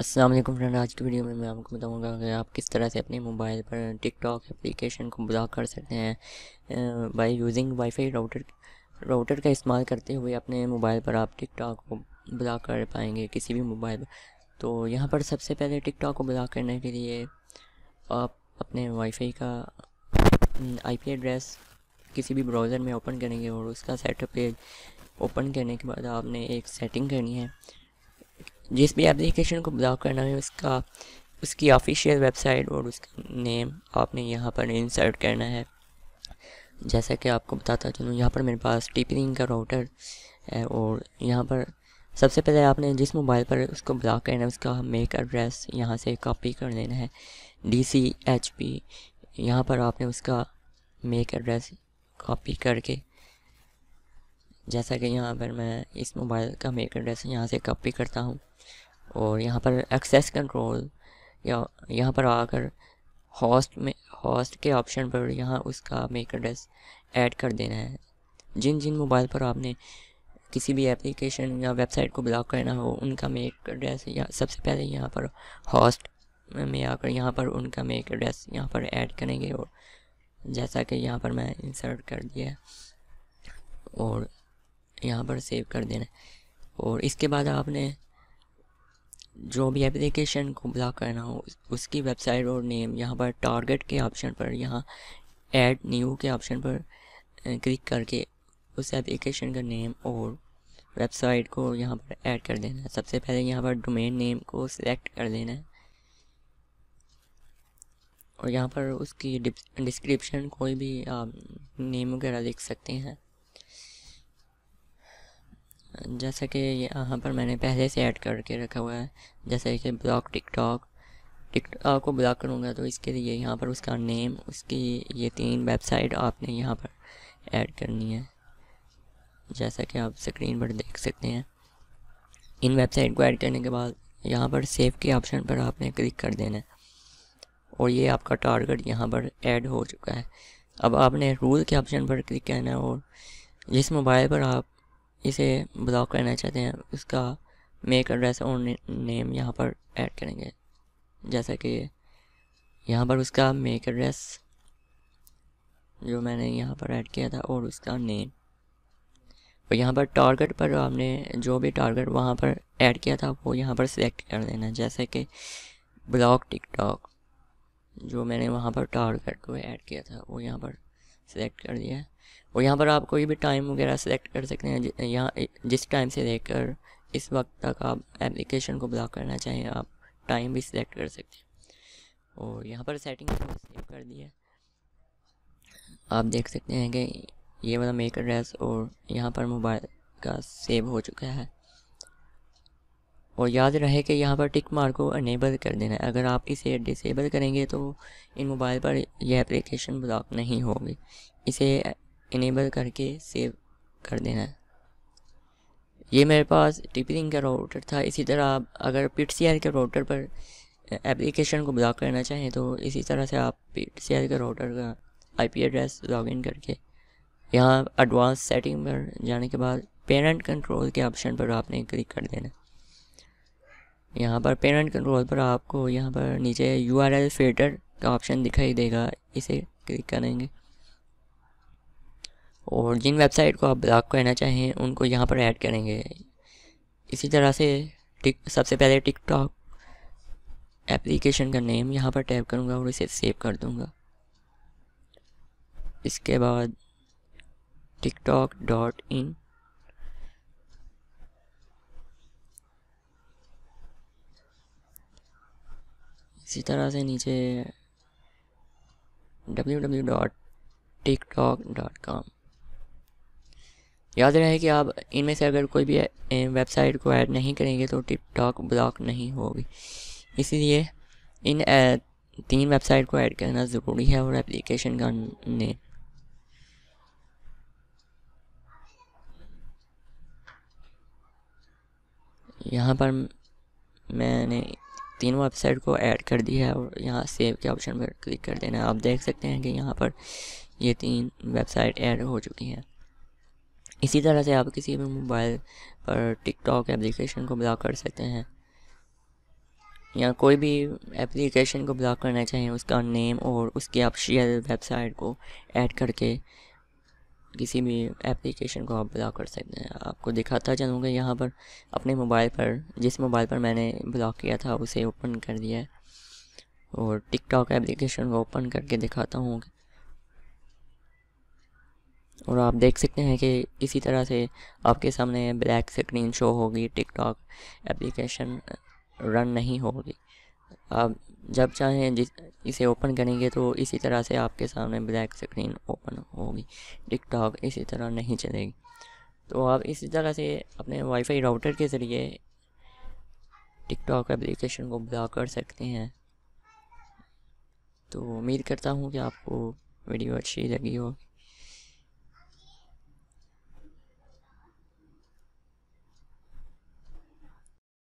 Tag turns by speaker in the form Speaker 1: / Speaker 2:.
Speaker 1: वालेकुम फ्रेंड, आज की वीडियो में मैं आपको बताऊँगा कि आप किस तरह से अपने मोबाइल पर टिकटॉक एप्लीकेशन को ब्लॉक कर सकते हैं। By using wifi router router का इस्तेमाल करते हुए अपने मोबाइल पर आप टिकटॉक को ब्लॉक कर पाएँगे, किसी भी मोबाइल पर। तो यहाँ पर सबसे पहले टिकटॉक को ब्लॉक करने के लिए आप अपने वाईफाई का आईपी एड्रेस किसी भी ब्राउज़र में ओपन करेंगे और उसका सेटअप पेज ओपन करने के बाद आपने एक सेटिंग करनी है। जिस भी एप्लीकेशन को ब्लॉक करना है, उसका, उसकी ऑफिशियल वेबसाइट और उसका नेम आपने यहाँ पर इंसर्ट करना है। जैसा कि आपको बताता चलूँ, यहाँ पर मेरे पास टी का राउटर है और यहाँ पर सबसे पहले आपने जिस मोबाइल पर उसको ब्लॉक करना है, उसका मेक एड्रेस यहाँ से कॉपी कर लेना है। डी सी एच पी यहाँ पर आपने उसका मेक एड्रेस कॉपी करके जैसा कि यहाँ पर मैं इस मोबाइल का मेक एड्रेस यहाँ से कॉपी करता हूँ और यहाँ पर एक्सेस कंट्रोल या यहाँ पर आकर होस्ट में होस्ट के ऑप्शन पर यहाँ उसका मेक एड्रेस ऐड कर देना है। जिन जिन मोबाइल पर आपने किसी भी एप्लीकेशन या वेबसाइट को ब्लॉक करना हो, उनका मेक एड्रेस या सबसे पहले यहाँ पर होस्ट में आकर यहाँ पर उनका मेक एड्रेस यहाँ पर ऐड करेंगे और जैसा कि यहाँ पर मैं इंसर्ट कर दिया और यहाँ पर सेव कर देना है। और इसके बाद आपने जो भी एप्लीकेशन को ब्लॉक करना हो, उसकी वेबसाइट और नेम यहाँ पर टारगेट के ऑप्शन पर, यहाँ ऐड न्यू के ऑप्शन पर क्लिक करके उस एप्लीकेशन का नेम और वेबसाइट को यहाँ पर ऐड कर देना है। सबसे पहले यहाँ पर डोमेन नेम को सिलेक्ट कर देना है। और यहाँ पर उसकी डिस्क्रिप्शन कोई भी, आप नेम वगैरह लिख सकते हैं। जैसा कि यहाँ पर मैंने पहले से ऐड करके रखा हुआ है, जैसे कि ब्लॉक टिकटॉक टिकटॉक को ब्लॉक करूँगा तो इसके लिए यहाँ पर उसका नेम, उसकी ये तीन वेबसाइट आपने यहाँ पर ऐड करनी है। जैसा कि आप स्क्रीन पर देख सकते हैं। इन वेबसाइट को ऐड करने के बाद यहाँ पर सेव के ऑप्शन पर आपने क्लिक कर देना है। और ये आपका टारगेट यहाँ पर ऐड हो चुका है। अब आपने रूल के ऑप्शन पर क्लिक करना है और जिस मोबाइल पर आप इसे ब्लॉक करना चाहते हैं, उसका मेक एड्रेस और नेम यहाँ पर ऐड करेंगे। जैसा कि यहाँ पर उसका मेक एड्रेस जो मैंने यहाँ पर ऐड किया था और उसका नेम और यहाँ पर टारगेट पर आपने जो भी टारगेट वहाँ पर ऐड किया था, वो यहाँ पर सिलेक्ट कर देना। जैसे कि ब्लॉक टिकटॉक जो मैंने वहाँ पर टारगेट को ऐड किया था, वो यहाँ पर सिलेक्ट कर दिया। है और यहाँ पर आप कोई भी टाइम वगैरह सेलेक्ट कर सकते हैं यहाँ, जिस टाइम से लेकर इस वक्त तक आप एप्लीकेशन को ब्लॉक करना चाहें, आप टाइम भी सिलेक्ट कर सकते हैं। और यहाँ पर सेटिंग सेव कर दी है। आप देख सकते हैं कि ये वाला मेक एड्रेस और यहाँ पर मोबाइल का सेव हो चुका है। और याद रहे कि यहाँ पर टिक मार्क को अनेबल कर देना है। अगर आप इसे डिसेबल करेंगे तो इन मोबाइल पर यह एप्लीकेशन ब्लॉक नहीं होगी। इसे इनेबल करके सेव कर देना है। ये मेरे पास टिपिंग का राउटर था। इसी तरह आप अगर पिट सी के राउटर पर एप्लीकेशन को ब्लॉक करना चाहें तो इसी तरह से आप पिट सी के राउटर का आईपी एड्रेस लॉगिन करके यहाँ एडवांस सेटिंग पर जाने के बाद पेरेंट कंट्रोल के ऑप्शन पर आपने क्लिक कर देना यहाँ पर पेरेंट कंट्रोल पर आपको यहाँ पर नीचे यू आर एल का ऑप्शन दिखाई देगा। इसे क्लिक करेंगे। और जिन वेबसाइट को आप ब्लॉक करना चाहें, उनको यहाँ पर ऐड करेंगे। इसी तरह से टिक, सबसे पहले टिकटॉक एप्लीकेशन का नेम यहाँ पर टैप करूँगा और इसे सेव कर दूँगा। इसके बाद टिकटॉक डॉट इन इसी तरह से नीचे W W dot TikTok dot com याद रहे कि आप इनमें से अगर कोई भी वेबसाइट को ऐड नहीं करेंगे तो टिकटॉक ब्लॉक नहीं होगी। इसीलिए इन तीन वेबसाइट को ऐड करना ज़रूरी है और एप्लीकेशन का नेम यहाँ पर मैंने तीनों वेबसाइट को ऐड कर दिया है और यहाँ सेव के ऑप्शन पर क्लिक कर देना आप देख सकते हैं कि यहाँ पर ये तीन वेबसाइट ऐड हो चुकी हैं। इसी तरह से आप किसी भी मोबाइल पर टिकटॉक एप्लीकेशन को ब्लॉक कर सकते हैं। या कोई भी एप्लीकेशन को ब्लॉक करना चाहिए उसका नेम और उसकी आप शेयर वेबसाइट को ऐड करके किसी भी एप्लीकेशन को आप ब्लॉक कर सकते हैं। आपको दिखाता चलूँगा यहाँ पर अपने मोबाइल पर, जिस मोबाइल पर मैंने ब्लॉक किया था, उसे ओपन कर दिया है। और टिकटॉक एप्लीकेशन को ओपन करके दिखाता हूँ। और आप देख सकते हैं कि इसी तरह से आपके सामने ब्लैक स्क्रीन शो होगी, टिकटॉक एप्लीकेशन रन नहीं होगी। आप जब चाहें जिस इसे ओपन करेंगे तो इसी तरह से आपके सामने ब्लैक स्क्रीन ओपन होगी, टिकटॉक इसी तरह नहीं चलेगी। तो आप इसी तरह से अपने वाईफाई राउटर के ज़रिए टिकटॉक एप्लीकेशन को ब्लॉक कर सकते हैं। तो उम्मीद करता हूँ कि आपको वीडियो अच्छी लगी होगी।